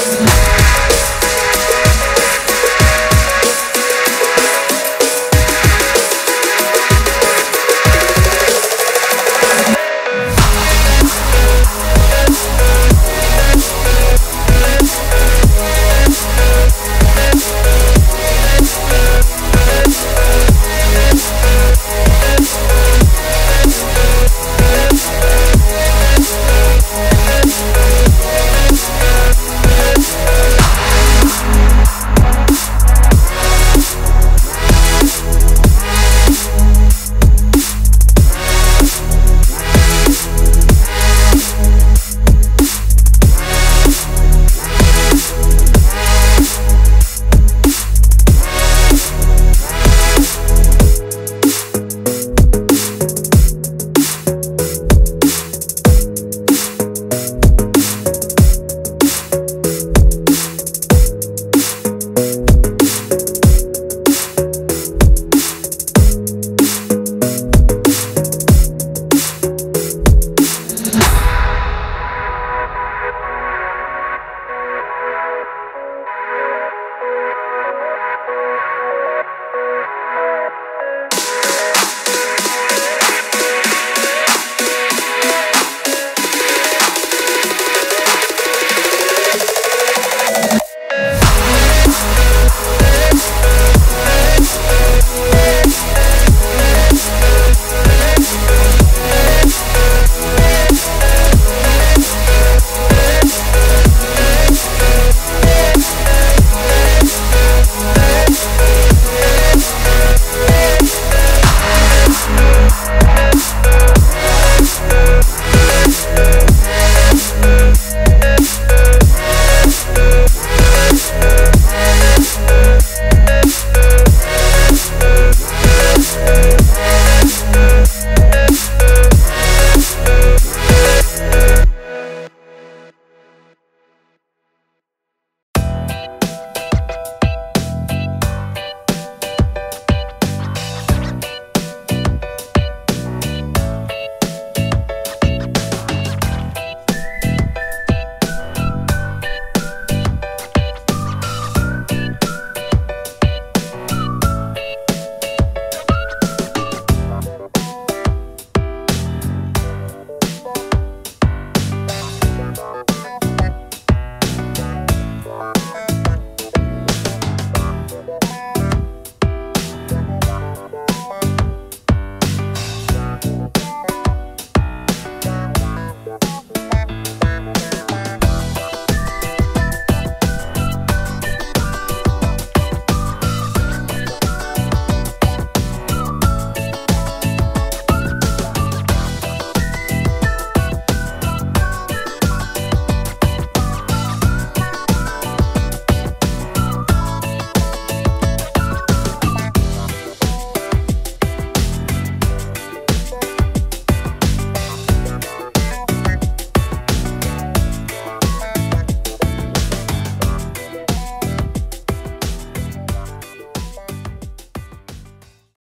Peace.